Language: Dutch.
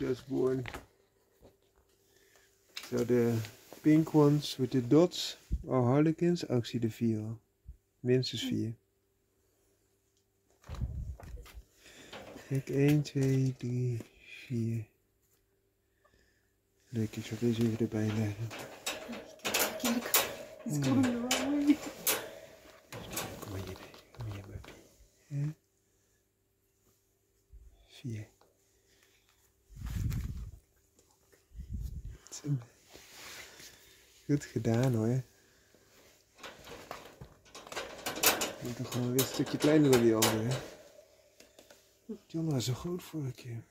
dustboard. So the pink ones with the dots are harlequins. Oh, ik zie er vier. Minstens hm. vier. Kijk, 1, 2, 3, 4. Leuk, ik zal deze even erbij leggen. Kijk, it's coming the wrong way. Kom 4. Goed. Gedaan hoor. Ik moet toch gewoon weer een stukje kleiner dan die andere. Die andere is zo groot voor een keer.